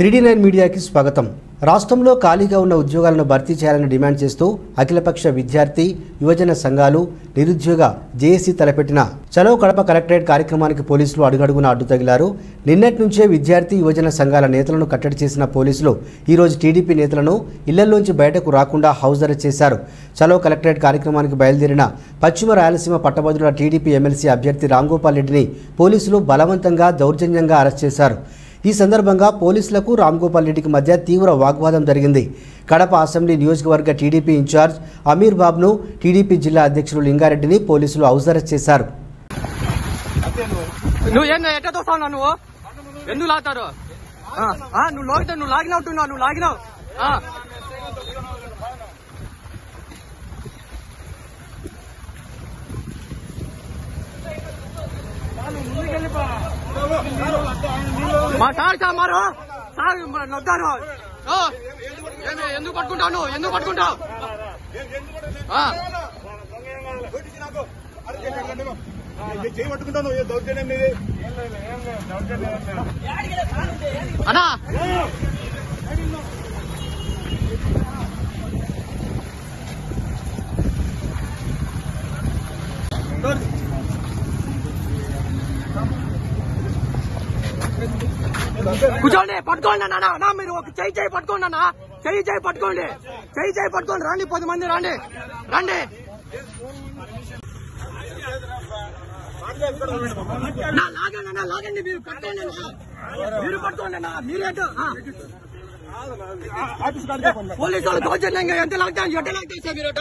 Three D nine మీడియాకి స్వాగతం. రాష్ట్రంలో ఖాళీగా ఉన్న ఉద్యోగాలను భర్తీ చేయాలని డిమాండ్ చేస్తూ అఖిలపక్ష విద్యార్థి యువజన సంఘాలు నిరుద్యోగ జేఏసీ తలపెట్టిన చలో కడప కలెక్టరేట్ కార్యక్రమానికి పోలీసులు అడుగడుగున అడ్డు తగిలారు. నిన్నటి నుంచే విద్యార్థి యువజన సంఘాల నేతలను కట్టడి చేసిన పోలీసులు ఈరోజు టీడీపీ నేతలను ఇళ్ళలోంచి బయటకు రాకుండా హౌస్ అరెస్ట్ చేశారు. చలో కలెక్టరేట్ కార్యక్రమానికి బయలుదేరిన పశ్చిమ రాయలసీమ పట్టభద్రుల టీడీపీ ఎమ్మెల్సీ అభ్యర్థి రాంగోపాల్ రెడ్డిని పోలీసులు బలవంతంగా దౌర్జన్యంగా అరెస్ట్ చేశారు. ఈ సందర్భంగా పోలీసులకు రామ్గోపాల్ రెడ్డికి మధ్య తీవ్ర వాగ్వాదం జరిగింది. కడప అసెంబ్లీ నియోజకవర్గ టీడీపీ ఇన్ఛార్జ్ అమీర్ బాబ్ను టీడీపీ జిల్లా అధ్యక్షులు లింగారెడ్డిని పోలీసులు హౌస్ అరెస్ట్ చేశారు. నువ్వు ఏందో నువ్వు? ఎందుకు లాగుతారు? నువ్వు లాగితే నువ్వు లాగినట్టున్నావు నువ్వు లాగినావు. మా సార్ సార్ మారు. సార్ నొద్దాను ఎందుకు పట్టుకుంటావు ఎందుకు పట్టుకుంటావు? ఆ. దౌర్జన్యం అన్నా. కూర్చోండి పట్టుకోండి అన్న అన్న మీరు ఒక చెయ్యి చెయ్యి పట్టుకోండి అన్న చెయ్యి చెయ్యి పట్టుకోండి చెయ్యి చెయ్యి పట్టుకోండి రండి పది మంది రండి రండి నా లాగండి అన్న లాగండి మీరు పట్టుకోండి అన్న మీరు పట్టుకోండి అన్న మీరేంటో ఆ. పోలీసు వాళ్ళు దౌర్జన్యంగా ఎంత లాగుతారు ఎట్ట లాగుతారు సార్ మీరు